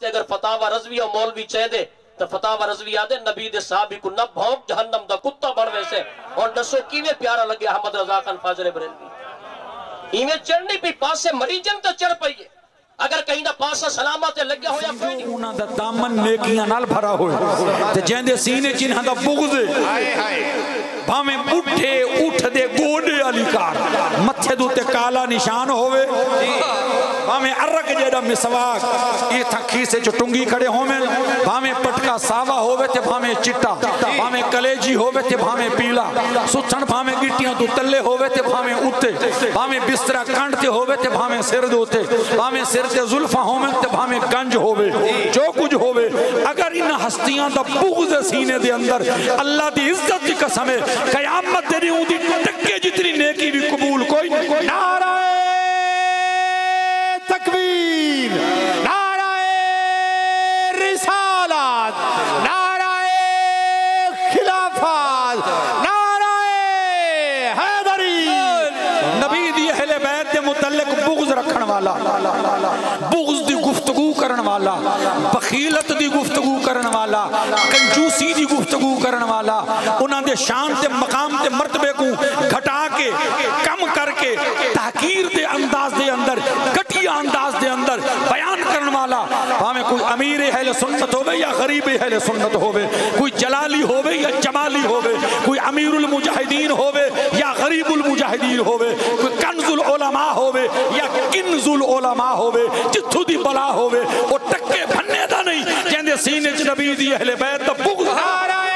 अगर फतावा रजवी और मौलवी चह दे तो फतावा रजवी याद है नबी दे साहब को कुन्ना भौंक जहन्नम का कुत्ता बन वैसे। और दसो किवे प्यारा लगे अहमद रजा खान फाजरे बरेलवी इवें चढ़नी भी पासे मरीजन तो चढ़ पई अगर कहीं ना पासा सलामत है लग गया हो या कोई नहीं। उना दा दामन नेकियाँ नाल भरा होए ते जेंदे सीने च इन्हां दा बुगज हाय हाय। भावे उठे उठ दे गोडे वाली कार मथे दे उते काला निशान होवे जी भावे अरक जेडा मिसवाक। ये थखी से जो टुंगी खड़े होवे, भावे पटका सावा होवे ते भावे चिट्टा, भावे कलेजी होवे ते भावे पीला। सुछण भावे गिटियों तो तल्ले होवे ते भावे उते भावे बिस्तरा कांड ते होवे ते भावे सिर दोते भावे सिर ते जुल्फा होवे ते भावे गंज होवे, जो कुछ होवे। अगर इन हस्तियाँ दा बुगज सीने दे अंदर अल्लाह दी इज़्ज़त दी कसम है, कयामत तेरी उदी टक्के जितनी नेकी भी कबूल कोई नारा वाला। बुग़्ज़ दी गुफ्तगू करन वाला, बखीलत दी गुफ्तगू करन वाला, कंजूसी दी गुफ्तगू करन वाला, उन्हां दे शान ते मकाम ते मर्तबे को घटा के, कम करके, तहकीर दे अंदाज दे अंदर, घटिया अंदाज दे अंदर बयान करन वाला भाਵੇਂ कोई अमीर अहले सुन्नत होवे या गरीब अहले सुन्नत होवे, कोई जलाली होवे या जमाली होवे, कोई अमीरुल मुजाहिदीन होवे या गरीबुल मुजाहिदीन होवे, कोई कंजुल उलमा होवे या किन्जुल उलमा होवे बला होवे वो टक्के भन्ने दा नहीं। कहंदे सीने च नबी दी अहले बैत दा बुग़्ज़ नाराए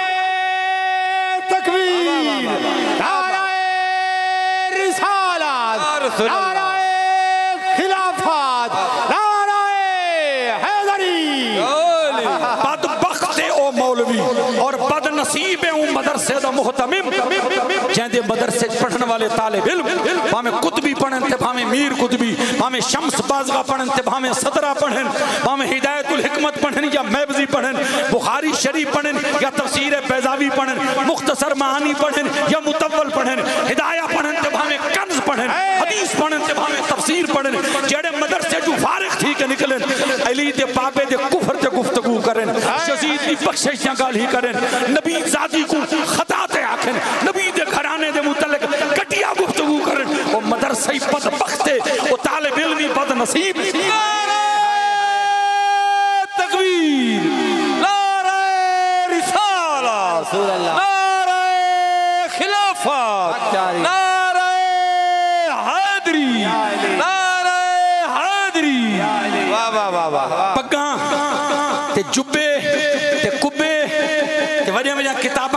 तकबीर नाराए रिसालत नाराए खिलाफत नाराए हैदरी। बदबख्त ओ मौलवी और बदनसीब है ओ मदरसे दा मुहतमिम। जैंदे मदरसे पढ़ने वाले तालिब इल्म। भावें कुतबी पढ़न ते भावें मीर कुतबी, भावें शम्स बाजगा पढ़न ते भावें सदरा पढ़न, भावें हिदायतुल हिकमत पढ़न या मैबजी पढ़न, बुखारी शरीफ पढ़न या तफसीर बैजावी पढ़न, मुख्तसर महानी पढ़न या मुतवल पढ़न, हिदाया पढ़न ते भावें कंज पढ़न, हदीस पढ़न ते भावें तफसीर पढ़न, जेड़े मदरसे जो फारिग थी के निकलन, अली दे बाबे दे कुफर ते गुफ्तगू करन, शजीद दी बख्शिश दी गाल ही करन, नबी जादी को इल्मी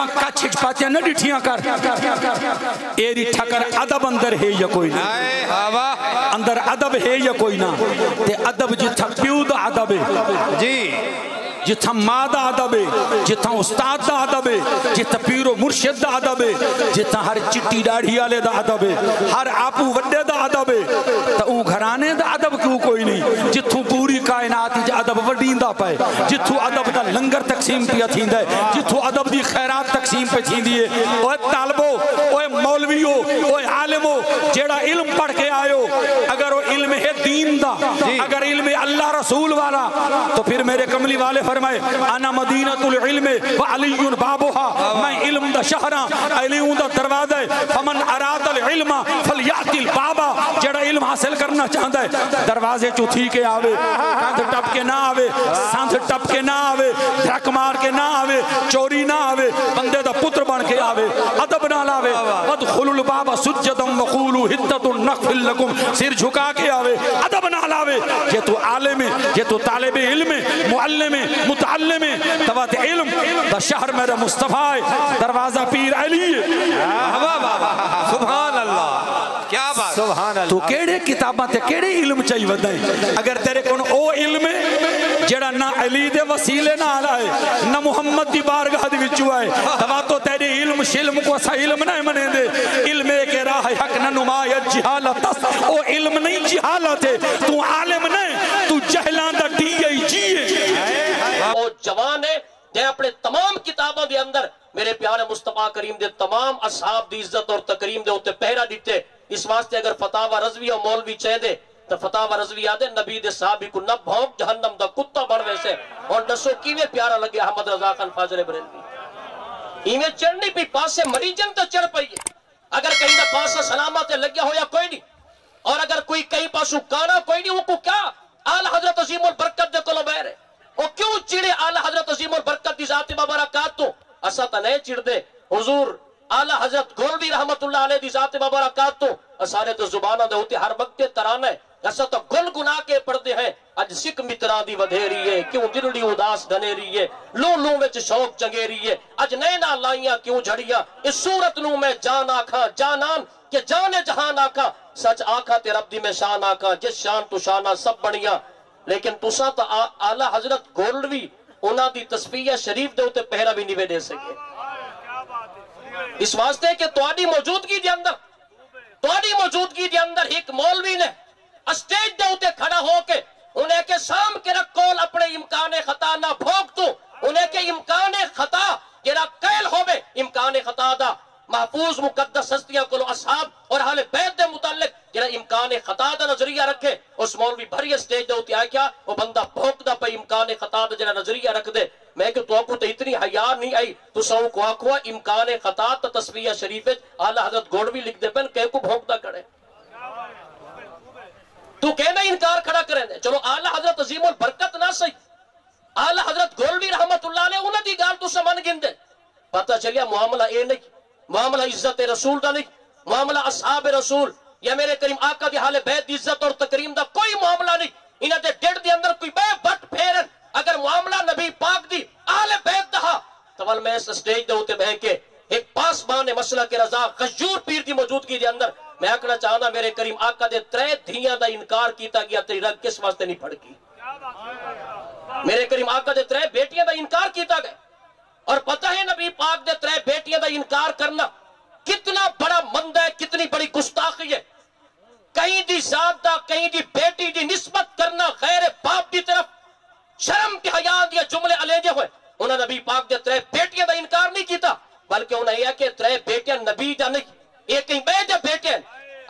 वडिया किताबां कच्छ च पातियाँ न डिठियाँ कर ए डिठा कर अदब अंदर है या कोई ना अंदर अदब है या कोई ना ते अदब जिथा प्यू दा अदब है जी जिथा माँ दा अदब है जिथा उस्ताद दा अदब है जिथा पीरो मुर्शिद दा अदब है जिथा हर चिट्टी दाढ़ी वाले दा अदब है हर आपू वड्डे दा अदब है तो ऊ घराने दा अदब क्यों कोई नहीं जिथू कायनात च अदब वडींदा पए। जिथू अदब दा लंगर तकसीम पिया थींदा है जिथू अदब दी खैरात तकसीम पे थींदी है। ओए तालबो ओए मौलवियो ओए आलिमो जेड़ा इल्म पढ़ के आयो अगर वो इल्म है दीन दा अगर इल्म है अल्लाह रसूल वाला तो फिर मेरे कमली वाले फरमाए आना मदीनतुल इल्म व अलीयुन बाबुहा मैं इल्म दा शहरा अलीयुन दा दरवाज़ा है फमन अरादल इल्म फलयातिल बाबा। हासिल करना चाहता है। दरवाजे चो थी के आवे, कंध टप के ना आवे, संध टप के ना आवे धक मार के ना आवे, चोरी ना आवे, बंदे दा पुत्र बन के आवे, अदब ना लावे। अदखुलुल बाबा सुज्जदम वqulu हिद्दतुन नखफिल लकुम, सिर झुका के आवे, अदब ना लावे। ये तो आलिम है, ये तो तालिब इल्म है, मुअल्लिम है, मुतअल्लिम है। तवात इल्म, दा शहर मेरा मुस्तफ़ा है, दरवाज़ा पीर अली है। सुभान अल्लाह क्या बात सुभान तू केड़े किताबा ते केड़े इल्म चाहिए वदाई अगर तेरे कोन ओ इल्म है, जेड़ा ना अली दे वसीले नाल आए, ना मोहम्मद दी बारगाह दे विचो आए, तवा तो तेरे इल्म शिल्म को सा इल्म ना मने दे इल्म ए के राह हक न नुमाय जिहालत ओ इल्म नहीं जिहालत है तू आलिम ने तू जहला दा डी जी है। ओ जवान है ते अपने तमाम किताबा दे अंदर मेरे प्यारे मुस्तफ़ा करीम दे तमाम असाब की इज़्ज़त और तकरीम दे उते पहरा दिते इस वास्ते अगर फतावा रजवी और मौलवी चाहे दे तो फतावा रजवी आदे नबी दे साहब को न भौंक जहन्नम दा कुत्ता बन वैसे। और दसो किवे प्यारा लगे अहमद रजा खान फाजरे बरेलवी? इवें चढ़नी भी पासे मरीजन तो चढ़ पई अगर कहीं दा पासा सलामत लगया होया कोई नहीं और अगर कोई कहीं पासू काना कोई नहीं असा तो नहीं चिड़दे हुजूर, आला हज़रत गोलवी रहमतुल्लाह अलैह दी जात मुबारकात तो असारे तो जुबाना दे हर वक्त तराना असा तो गुल गुना के पढ़ते हैं। अज सिख मित्रा दी वधेरी है। क्यों दिलड़ी उदास गनेरी है? लू लू विच शौक चंगेरी है। अज नैना लाइया क्यों झड़िया? इस सूरत नु मैं जान आखा। जानान के जाने जहान आखा। सच आखा ते रब दी मैं शान आखा। जिस शान तू शाना सब बनिया लेकिन तुसा तो आला हज़रत गोलवी उन्हां दी तस्बीह शरीफ दे उते पहरा भी नहीं दे सके इस वास्ते कि ਤੁਹਾਡੀ ਮੌਜੂਦਗੀ ਦੇ ਅੰਦਰ ਤੁਹਾਡੀ ਮੌਜੂਦਗੀ ਦੇ ਅੰਦਰ ਇੱਕ ਮੌਲਵੀ ਨੇ स्टेज ਦੇ ਉੱਤੇ ਖੜਾ ਹੋ ਕੇ ਉਹਨੇ ਕਿ ਸਾਮ ਕੇ ਰਖੋਲ ਆਪਣੇ ਇਮਕਾਨ ਖਤਾ ਨਾ ਭੋਗ ਤੂੰ ਉਹਨੇ ਕਿ ਇਮਕਾਨ ਖਤਾ ਜਿਹੜਾ ਕਹਿਲ ਹੋਵੇ ਇਮਕਾਨ ਖਤਾ ਦਾ महफूज मुकदस हस्तियां को असहाब और हाल बैत के मुतालिक जरा इमकान खता का नजरिया रखे उस मौलवी भरी स्टेज दे उत्ते आख्या वो बंदा भोंकदा पे का जरा नज़रिया रख दे मैं कि तो तो इतनी हया नहीं आई। तू सौ को आखो इमकान खता तो तस्वीर शरीफ आला हज़रत गोड़ भी लिख दे पेन, कह को भोंकदा करे तू कहना इनकार खड़ा करे दे चलो, आला हज़रत अजीम और बरकत ना सही। आला हज़रत गोलवी रहमतुल्लाह ने उन्हें दी गाल तू समन गिनदे। पता चलिया, मामला ये नहीं। मामला इज़्ज़त रसूल का नहीं। मामला असहाब रसूल या मेरे करीम आका दी हाले इज़्ज़त और तकरीम दा कोई मामला नहीं। इन्हां दे डेढ़ दे अंदर कोई बे बट फेरन अगर मामला नबी पाक दी, आले बैत दा तो वल मैं इस स्टेज दे उते बह के एक पासबान मसला के रजा गजूर पीर की मौजूदगी दे अंदर, मैं आखना चाहना मेरे करीम आका दे त्रै धियाँ दा इनकार कीता गया, तेरी रग किस वास्ते नहीं फड़की मेरे करीम आका दे त्रै बेटियाँ दा इनकार कीता गया। और पता है नबी पाक दे त्रै बेटियाँ का इनकार करना कितना बड़ा मंद है, कितनी बड़ी गुस्ताखी है। कहीं दी जात दा, कहीं दी बेटी दी निस्बत करना गैर बाप की तरफ़ शर्म के हया दिए जुमले अलेजे हुए। उन्हें नबी पाक दे त्रै बेटियाँ का इनकार नहीं किया बल्कि उन्हें यह कि त्रै बेटियाँ नबी दा नहीं एक कहीं बे दे बेटे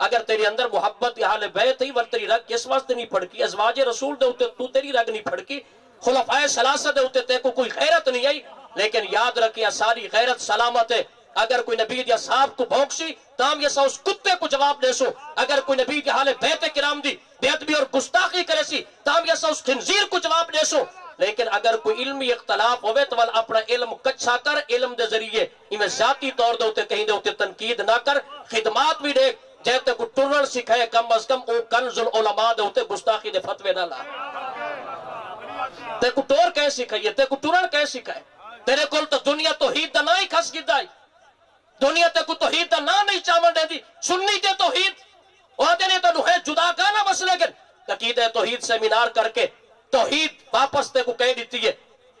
अगर तेरे अंदर मोहब्बत या हाल बैत ही वर तेरी रग किस वास्ते नहीं फड़की? अजवाज रसूल दे उत्ते तू तेरी रग नहीं फड़की। खुलफाए सलासा दे उत्ते ते को कोई गैरत नहीं आई। लेकिन याद रखिए सारी गैरत सलामत है। अगर कोई नबी या साहब को भोंकसी, ताम ये उस कुत्ते को जवाब दे सो अगर कोई नबी के हाले बेत किराम दी, बेत भी और गुस्ताखी करे सी, ताम ये उस खिंजीर को जवाब दे सो लेकिन अगर कोई इल्मी इख्तलाफ होवे तो वल अपना इल्म कच्चा कर, इल्म दे ज़रिए इवें जाती तौर दे कहीं दे तनकीद ना कर, खिदमात भी देख जैते को टुरन सिखाए कम अज कम, ओ कंजुल उलमा दे उते गुस्ताखी दे फतवे ना ला। ते को टोर कह सिखाइए, ते को टुरन कह सिखाए। तेरे को तो दुनिया तो ही ना ही खस गिदा दुनिया को तो ही ना नहीं चावन देती सुननी ते तो ही ओदे ने तो है जुदा का ना मसले के तकीद है तौहीद सेमिनार करके, तौहीद वापस ते को कह दी है,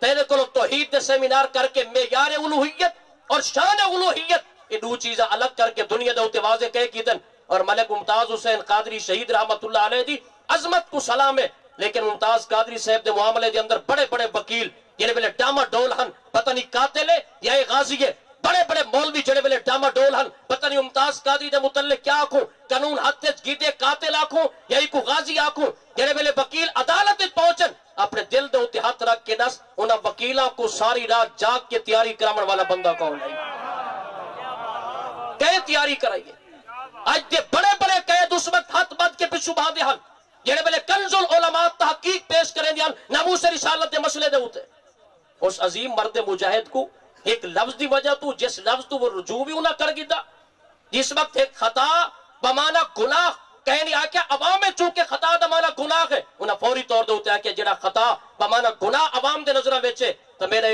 तेरे को तौहीद सेमिनार करके मेयार उलूहियत और शान उलूहियत। ये दो चीज़ें अलग करके दुनिया दे उते वाजे कह कीदन और मलिक मुमताज़ हुसैन कादरी शहीद रहमतुल्लाह अलैह दी अजमत को सलाम है। लेकिन मुमताज़ कादरी साहब के मामले के अंदर बड़े बड़े वकील जेड़े वेले डामा डोल हन, पता नहीं कातिल है या गाजी है। बड़े बड़े मौलवी जेड़े वेले डामा डोल हन, पता नहीं मुमताज़ कादरी दे मुतल्लिक क्या आखूं, कानून हाथ च गीते कातिल आखूं, या इको गाजी आखूं, जेड़े वेले वकील अदालत विच पहुंचन, अपने दिल दे उत्ते हाथ रख के दस, उन्हां वकीलां को सारी रात जाग के तैयारी करावन वाला बंदा कौन है? कह तैयारी कराइए। आज दे बड़े बड़े कैद उस हाथ बद के पिछू बांधे हन, जेड़े वेले कंजुल उलमा तहकीक पेश करें दियान नामूस रिसालत दे मसले दे उते। उस अजीम मर्द मुजाहिद को एक लफ्ज की वजह तू, जिस लफ्ज तू वो रुजू भी उन्हें कर गिदा जिस वक्त एक खता बमाना गुनाह कहने अवाम में खता गुनाह है, उन्हें फौरी तौर जेड़ा खता बमाना गुनाह अवाम दे नज़र तो मेरा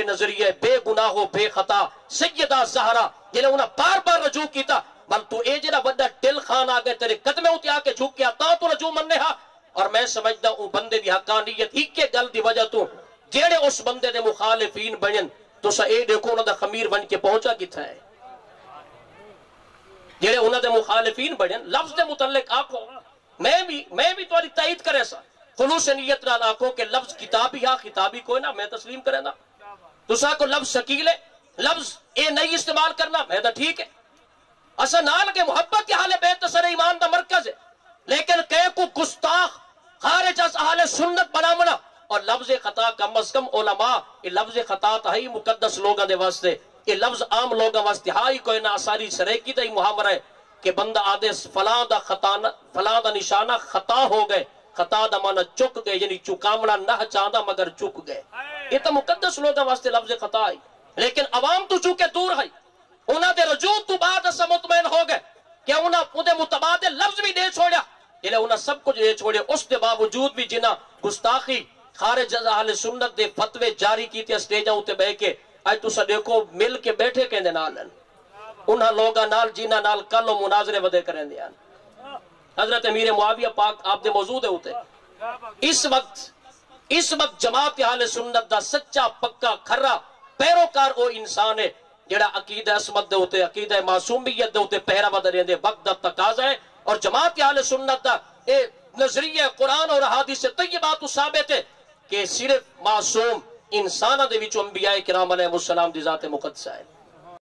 बेगुनाहो बेखता, सैयदा जहरा, जिन्हें उन्हें बार बार रजू किया बल तू ए जेड़ा बड़ा दिल खान आ गए तेरे कदमे आके झुक गया ता रजू हा। और मैं समझदा हूँ, बंदे हकानियत, इक्के गल दी वजह तू जेड़े उस बंदे दे मुखालिफीन बनन तुसा ए देखो उन्हां दा खमीर बन के पहुँचा किथा है? जेड़े उन्हां दे मुखालिफीन बनन लफ्ज दे मुतल्लिक आखो मैं भी मैं भी तुम्हारी तायद करे सा। खुलूस नियत नाल आखो के लफ्ज किताबी हा किताबी कोई ना, मैं तस्लीम करेना तुसा को लफ्ज शकील है, लफ्ज ए नहीं इस्तेमाल करना, मैं तो ठीक है। असा नाल के मोहब्बत के हाले बेतसर ईमान दा मरकज है। लेकिन कह को गुस्ताख, खारिज अस सुन्नत बनावना और लफ्ज खता कम अज कम ओलमा ये लफ्ज खता तो ही मुकदस लोगों के वास्ते। ये लफ्ज आम लोगों वास्ते हाई कोई ना सारी सरेकी तो ही मुहावरा है कि बंद आदि फलां का खताना, फलां का निशाना खता हो गए, खता का मन चुक गए, यानी चुकामना न चाहता मगर चुक गए। ये तो मुकदस लोगों वास्ते लफ्ज खता है। लेकिन आवाम तो चुके दूर है। उन्होंने रजू तो बाद मुतमैन हो गए। कि उन्होंने मुतबाद लफ्ज भी दे छोड़ा ज़िले उन्हें सब कुछ दे छोड़े उसके बावजूद भी जिन्हें गुस्ताखी खारिज अहले सुन्नत दे फतवे जारी कीते, स्टेजां उते बैठ के। आज तुसा देखो, मिल के बैठे कहंदे नाल उन्हां लोगां नाल जिना नाल कल मुनाजरे वदे करेंदे हन। हज़रत अमीर मुआविया पाक आप दे मौजूद है उते। इस वक्त इस वक्त जमात अहले सुन्नत दा सच्चा, पक्का खरा पैरोकार वो इंसान है, जेड़ा अकीदा असमत दे उते, अकीदा मासूमियत दे उते पहरा वद रहंदे, वक्त दा तकाजा है। और जमात अहले सुन्नत दा ए नज़रिया कुरान और हदीस तय्यबा तो साबित है। कि सिर्फ़ मासूम इंसाना विच अंबिया किराम अलैहिस्सलाम दी जात मुकद्दसा है।